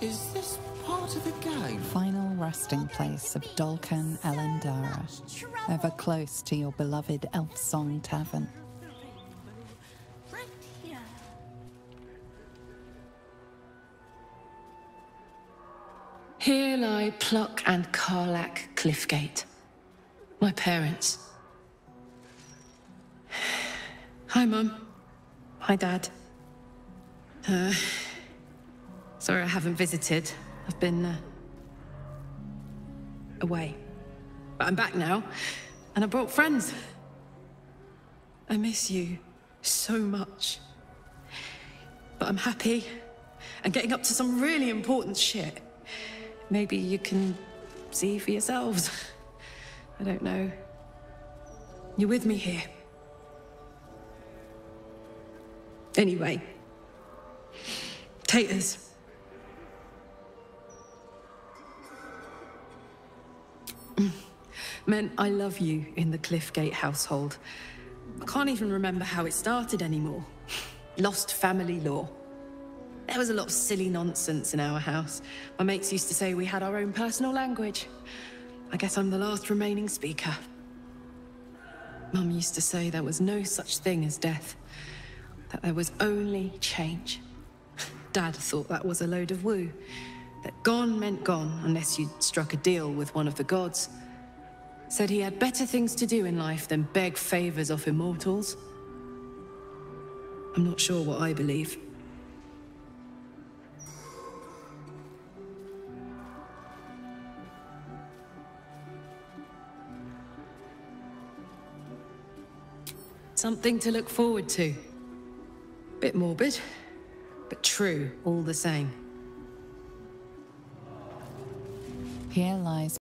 Is this part of the game? Final resting place of Dolken Elendara, ever close to your beloved Elfsong Tavern. Here. Here lie Pluck and Karlach Cliffgate. My parents. Hi, Mum. Hi, Dad. Uh, sorry I haven't visited. I've been, uh, away. But I'm back now, and I brought friends. I miss you so much. But I'm happy and getting up to some really important shit. Maybe you can see for yourselves. I don't know. You're with me here. Anyway, taters. Meant I love you in the Cliffgate household. I can't even remember how it started anymore. Lost family law. There was a lot of silly nonsense in our house. My mates used to say we had our own personal language. I guess I'm the last remaining speaker. Mum used to say there was no such thing as death, that there was only change. Dad thought that was a load of woo, that gone meant gone unless you'd struck a deal with one of the gods. Said he had better things to do in life than beg favors off immortals. I'm not sure what I believe. Something to look forward to. Bit morbid, but true all the same. Here lies